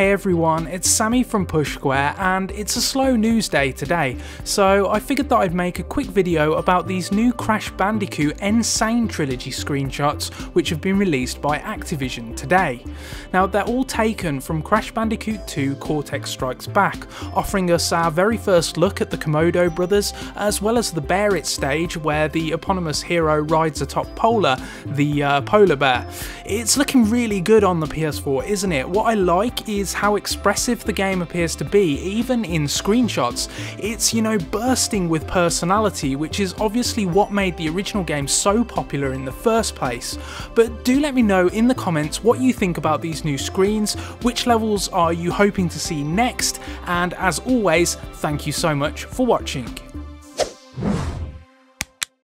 Hey everyone, it's Sammy from Push Square and it's a slow news day today, so I figured that I'd make a quick video about these new Crash Bandicoot N. Sane Trilogy screenshots which have been released by Activision today. Now they're all taken from Crash Bandicoot 2 Cortex Strikes Back, offering us our very first look at the Komodo brothers as well as the Bear It stage where the eponymous hero rides atop Polar, the uh, polar bear. It's looking really good on the PS4 isn't it? What I like is is how expressive the game appears to be, even in screenshots. It's, you know, bursting with personality, which is obviously what made the original game so popular in the first place. But do let me know in the comments what you think about these new screens, which levels are you hoping to see next, and as always, thank you so much for watching.